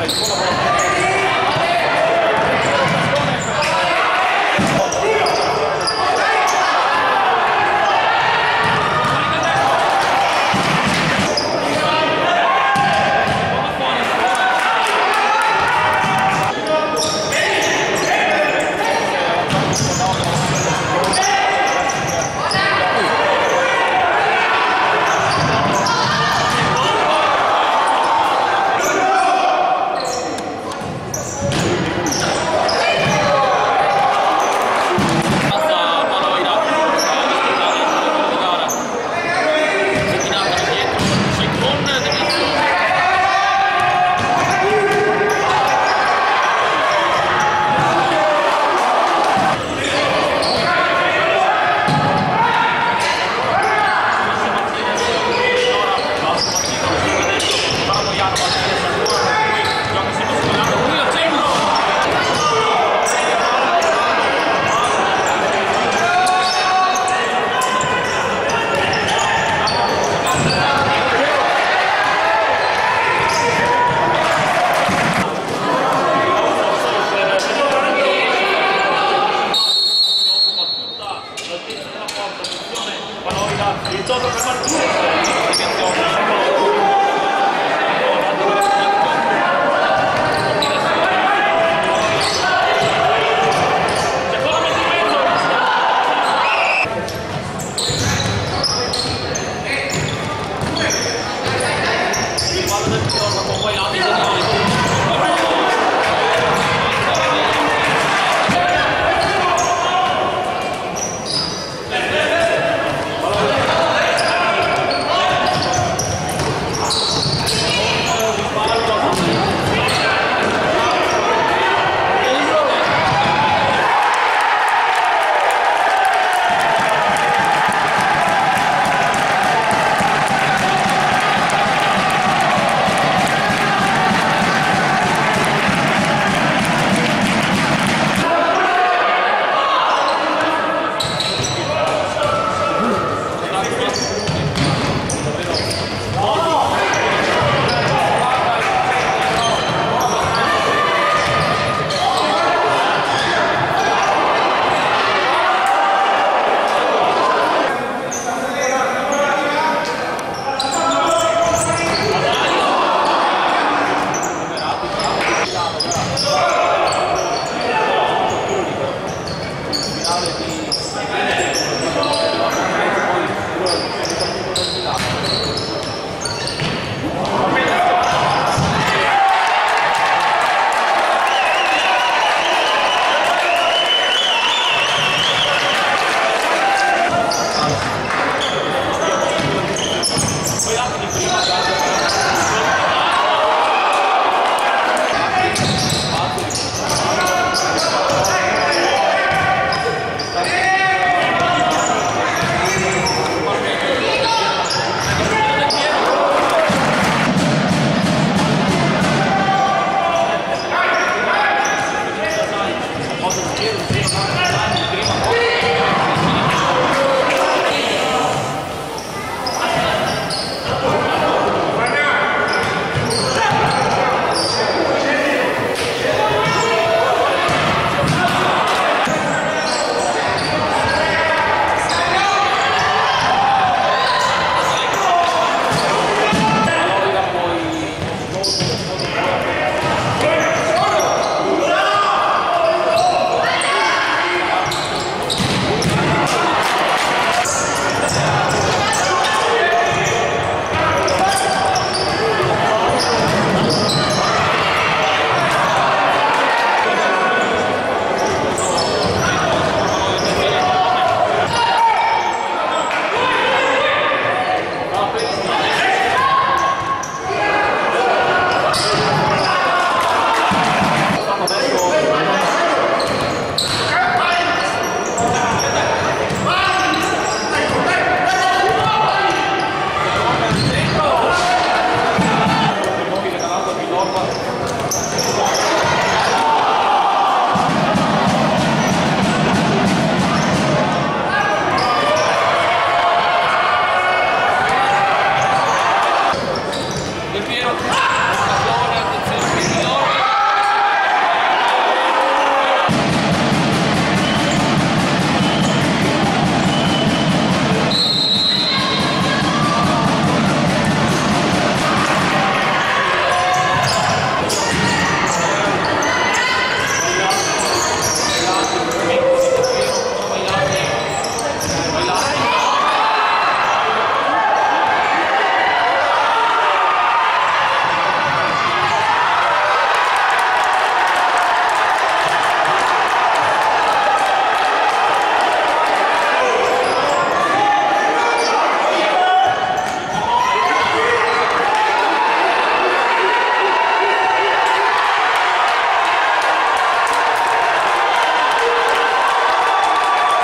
Alex Boulevard. Il gioco